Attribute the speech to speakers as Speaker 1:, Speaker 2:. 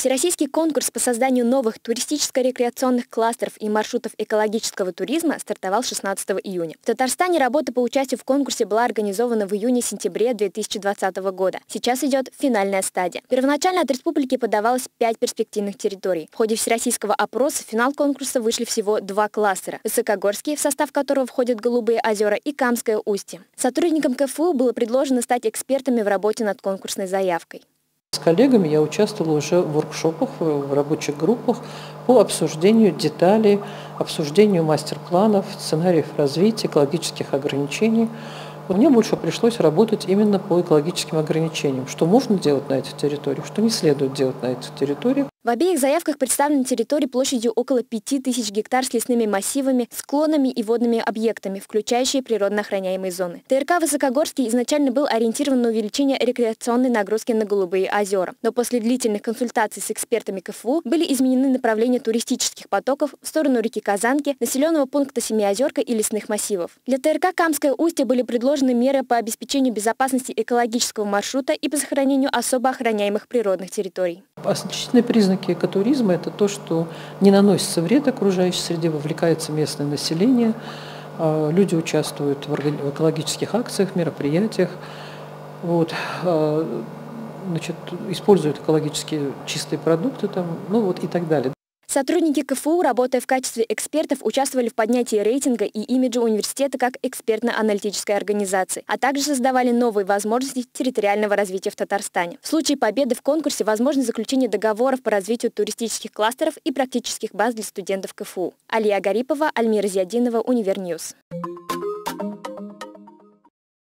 Speaker 1: Всероссийский конкурс по созданию новых туристическо-рекреационных кластеров и маршрутов экологического туризма стартовал 16 июня. В Татарстане работа по участию в конкурсе была организована в июне-сентябре 2020 года. Сейчас идет финальная стадия. Первоначально от республики подавалось пять перспективных территорий. В ходе всероссийского опроса в финал конкурса вышли всего два кластера. Высокогорский, в состав которого входят Голубые озера, и Камское устье. Сотрудникам КФУ было предложено стать экспертами в работе над конкурсной заявкой.
Speaker 2: С коллегами я участвовала уже в воркшопах, в рабочих группах по обсуждению деталей, обсуждению мастер-планов, сценариев развития, экологических ограничений. Мне больше пришлось работать именно по экологическим ограничениям, что можно делать на этой территории, что не следует делать на этой территории.
Speaker 1: В обеих заявках представлены территории площадью около 5000 гектар с лесными массивами, склонами и водными объектами, включающие природно охраняемые зоны. ТРК «Высокогорский» изначально был ориентирован на увеличение рекреационной нагрузки на Голубые озера. Но после длительных консультаций с экспертами КФУ были изменены направления туристических потоков в сторону реки Казанки, населенного пункта Семиозерка и лесных массивов. Для ТРК «Камское устье» были предложены меры по обеспечению безопасности экологического маршрута и по сохранению особо охраняемых природных территорий.
Speaker 2: Отличительный признак признаки экотуризма – это то, что не наносится вред окружающей среде, вовлекается местное население, а, люди участвуют в экологических акциях, мероприятиях, вот, а, значит, используют экологически чистые продукты там, ну вот и так далее.
Speaker 1: Сотрудники КФУ, работая в качестве экспертов, участвовали в поднятии рейтинга и имиджа университета как экспертно-аналитической организации, а также создавали новые возможности территориального развития в Татарстане. В случае победы в конкурсе возможно заключение договоров по развитию туристических кластеров и практических баз для студентов КФУ. Алия Гарипова, Альмира Зиадинова, Универньюз.